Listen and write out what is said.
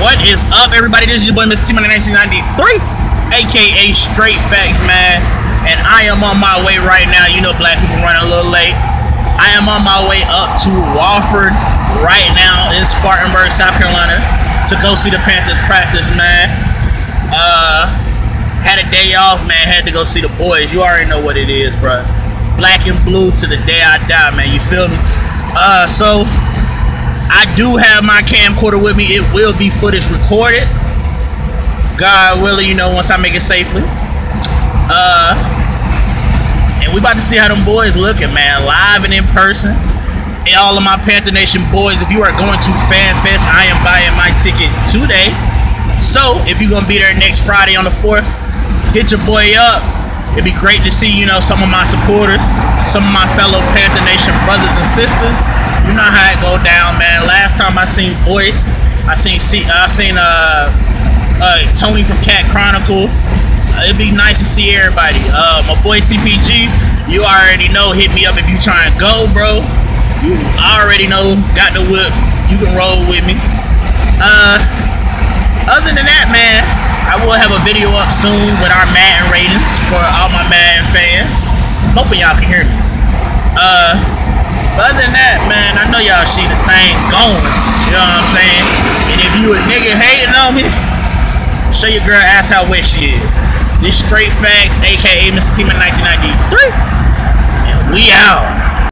What is up, everybody? This is your boy, Mr. T 1993, aka Straight Facts, man. And I am on my way right now. You know, black people running a little late. I am on my way up to Wofford right now in Spartanburg, South Carolina, to go see the Panthers practice, man. Uh, had a day off, man. Had to go see the boys. You already know what it is, bro. Black and blue to the day I die, man. You feel me? Uh, so I do have my camcorder with me. It will be footage recorded. God willing, you know, once I make it safely. Uh, and we about to see how them boys looking, man, live and in person. And all of my Panther Nation boys, if you are going to Fan Fest, I am buying my ticket today. So if you're gonna be there next Friday on the fourth, hit your boy up. It'd be great to see, you know, some of my supporters, some of my fellow Panther Nation brothers and sisters. You know how it go down, man. Last time I seen Voice, I seen C, I seen uh, uh Tony from Cat Chronicles. Uh, it'd be nice to see everybody. Uh, my boy CPG, you already know. Hit me up if you try and go, bro. You already know. Got the whip. You can roll with me. Uh, other than that, man, I will have a video up soon with our Madden ratings for all my Madden fans. Hoping y'all can hear me. Uh. But other than that, know y'all see the thing going. You know what I'm saying? And if you a nigga hating on me, show your girl ass how wet she is. This straight facts, aka Mr. T Money 1993. And we out.